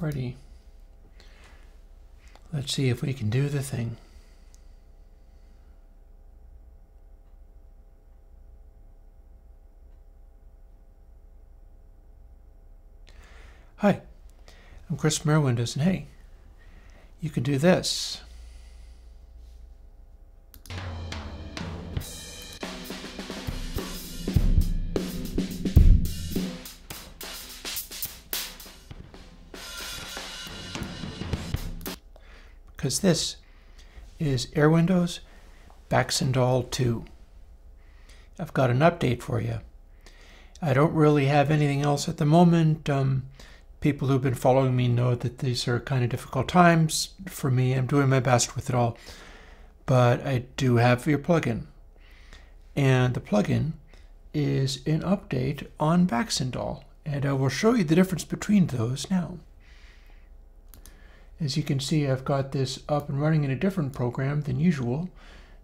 Alrighty. Let's see if we can do the thing. Hi, I'm Chris AirWindows, and hey, you can do this. Because this is Air Windows Baxandall 2. I've got an update for you. I don't really have anything else at the moment. Um, people who've been following me know that these are kind of difficult times for me. I'm doing my best with it all. But I do have your plugin. And the plugin is an update on Baxandall. And I will show you the difference between those now. As you can see, I've got this up and running in a different program than usual.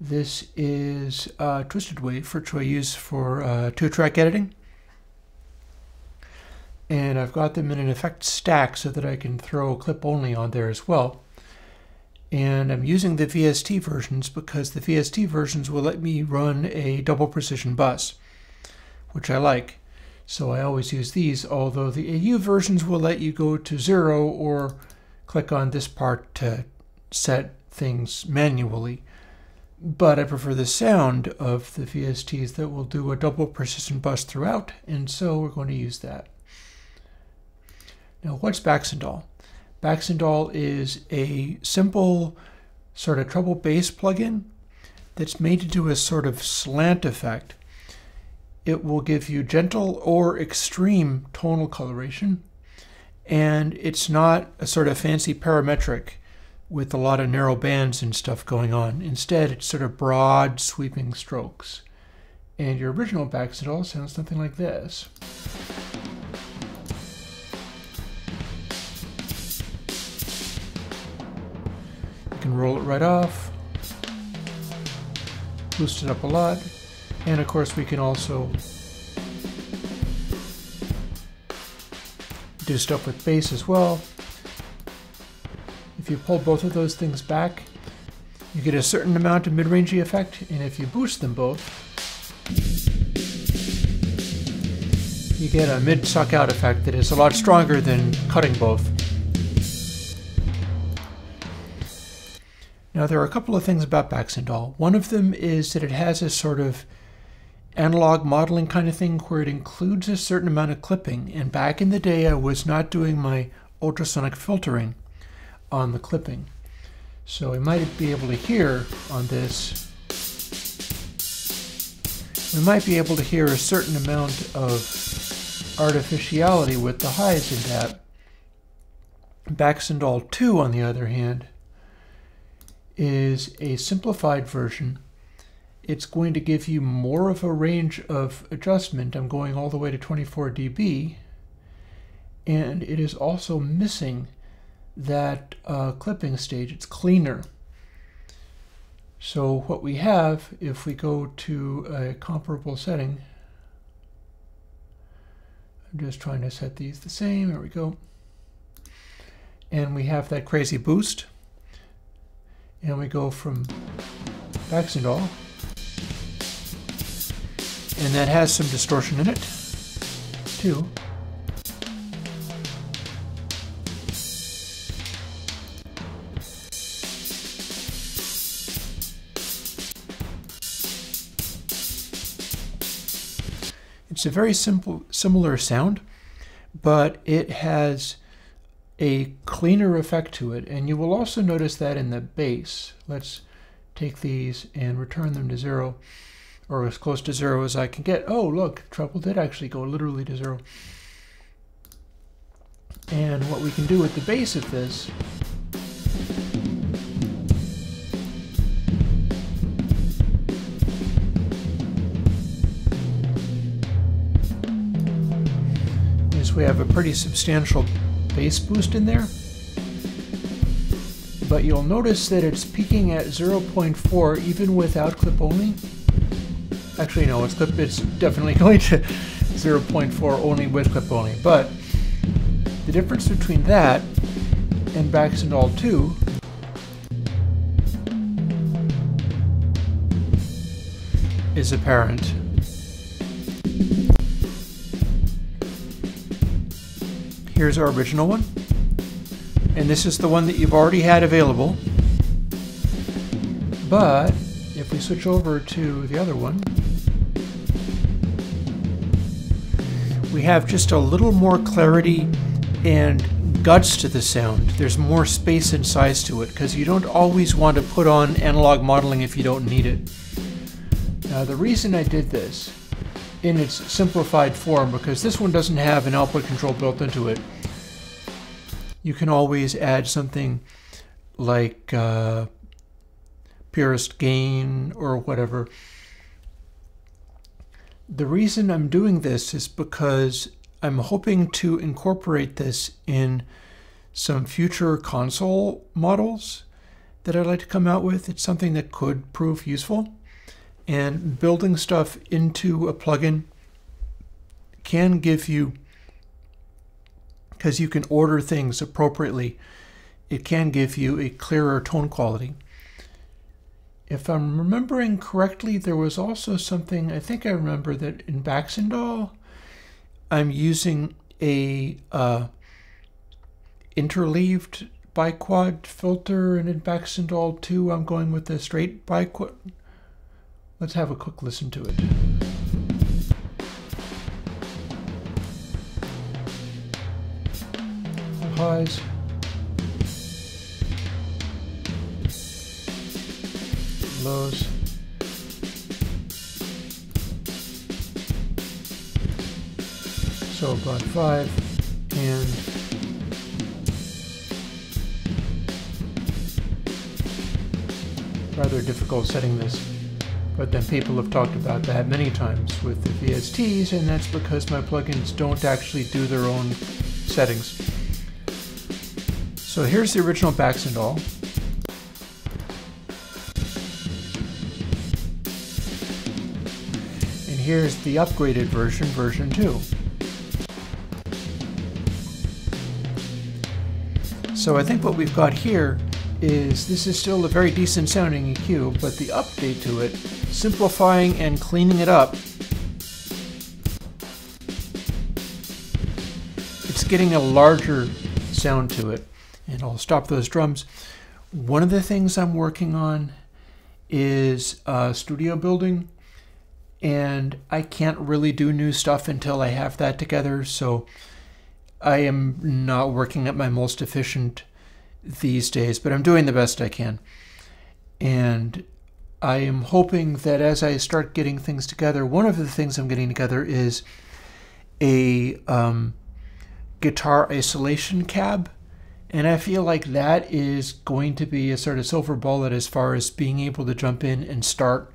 This is uh, Twisted Wave, which I use for uh, two-track editing and I've got them in an effect stack so that I can throw clip only on there as well. And I'm using the VST versions because the VST versions will let me run a double precision bus, which I like. So I always use these, although the AU versions will let you go to zero or click on this part to set things manually. But I prefer the sound of the VSTs that will do a double precision bus throughout, and so we're going to use that. Now, what's Baxandall? Baxandall is a simple sort of treble bass plugin that's made to do a sort of slant effect. It will give you gentle or extreme tonal coloration, and it's not a sort of fancy parametric with a lot of narrow bands and stuff going on. Instead, it's sort of broad, sweeping strokes. And your original Baxandall sounds something like this. You can roll it right off, boost it up a lot, and of course we can also do stuff with bass as well. If you pull both of those things back, you get a certain amount of mid-rangey effect, and if you boost them both, you get a mid-suck out effect that is a lot stronger than cutting both. Now, there are a couple of things about Baxandall. One of them is that it has a sort of analog modeling kind of thing where it includes a certain amount of clipping. And back in the day, I was not doing my ultrasonic filtering on the clipping. So we might be able to hear on this, we might be able to hear a certain amount of artificiality with the highs in that. Baxandall 2, on the other hand, is a simplified version. It's going to give you more of a range of adjustment. I'm going all the way to 24 dB. And it is also missing that uh, clipping stage. It's cleaner. So what we have, if we go to a comparable setting, I'm just trying to set these the same. There we go. And we have that crazy boost and we go from Baxandall, and that has some distortion in it too. It's a very simple, similar sound, but it has a cleaner effect to it. And you will also notice that in the bass. Let's take these and return them to zero, or as close to zero as I can get. Oh, look, treble did actually go literally to zero. And what we can do with the bass of this is we have a pretty substantial bass boost in there. But you'll notice that it's peaking at 0.4 even without clip only. Actually, no, it's clip. It's definitely going to 0.4 only with clip only. But The difference between that and Baxandall 2 is apparent. Here's our original one. And this is the one that you've already had available. But if we switch over to the other one, we have just a little more clarity and guts to the sound. There's more space and size to it because you don't always want to put on analog modeling if you don't need it. Now the reason I did this in its simplified form, because this one doesn't have an output control built into it, you can always add something like uh, purest gain or whatever the reason I'm doing this is because I'm hoping to incorporate this in some future console models that I'd like to come out with. It's something that could prove useful. And building stuff into a plugin can give you, because you can order things appropriately, it can give you a clearer tone quality if I'm remembering correctly, there was also something, I think I remember that in Baxandall, I'm using a uh, interleaved biquad filter, and in Baxandall 2, I'm going with a straight biquad. Let's have a quick listen to it. Highs. Lows. So about five and rather difficult setting this. But then people have talked about that many times with the VSTs, and that's because my plugins don't actually do their own settings. So here's the original Baxandall. Here's the upgraded version, version 2. So I think what we've got here is this is still a very decent sounding EQ, but the update to it, simplifying and cleaning it up, it's getting a larger sound to it. And I'll stop those drums. One of the things I'm working on is uh, studio building and I can't really do new stuff until I have that together. So I am not working at my most efficient these days, but I'm doing the best I can. And I am hoping that as I start getting things together, one of the things I'm getting together is a um, guitar isolation cab. And I feel like that is going to be a sort of silver bullet as far as being able to jump in and start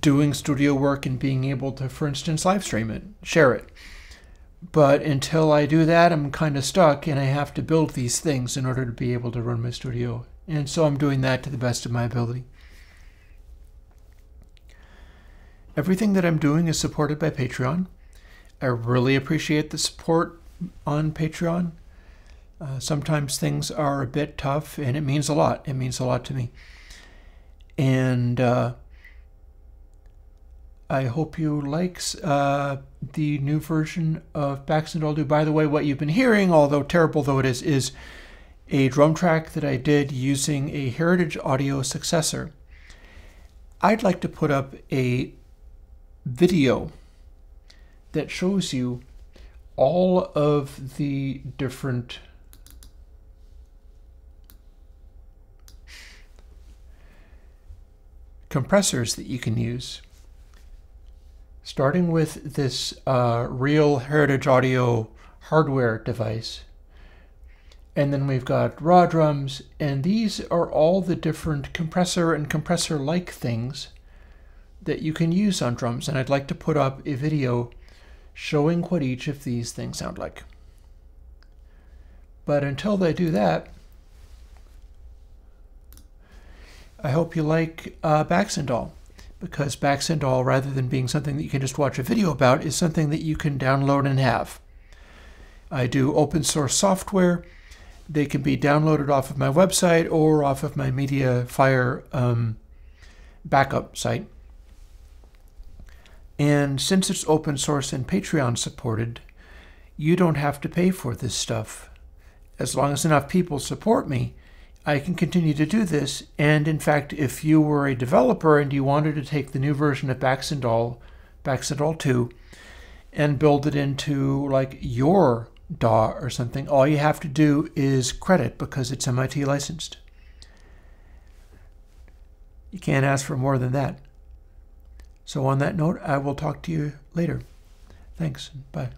doing studio work and being able to, for instance, live stream it, share it. But until I do that, I'm kind of stuck and I have to build these things in order to be able to run my studio. And so I'm doing that to the best of my ability. Everything that I'm doing is supported by Patreon. I really appreciate the support on Patreon. Uh, sometimes things are a bit tough and it means a lot. It means a lot to me. And uh, I hope you like uh, the new version of Baxandall 2. By the way, what you've been hearing, although terrible though it is, is a drum track that I did using a Heritage Audio successor. I'd like to put up a video that shows you all of the different compressors that you can use starting with this uh, real Heritage Audio hardware device. And then we've got raw drums, and these are all the different compressor and compressor-like things that you can use on drums. And I'd like to put up a video showing what each of these things sound like. But until they do that, I hope you like uh, Baxandall because Baxandall, rather than being something that you can just watch a video about, is something that you can download and have. I do open source software. They can be downloaded off of my website or off of my MediaFire um, backup site. And since it's open source and Patreon supported, you don't have to pay for this stuff. As long as enough people support me, I can continue to do this. And in fact, if you were a developer and you wanted to take the new version of Baxandall, Baxandall 2, and build it into like your DAW or something, all you have to do is credit because it's MIT licensed. You can't ask for more than that. So, on that note, I will talk to you later. Thanks. Bye.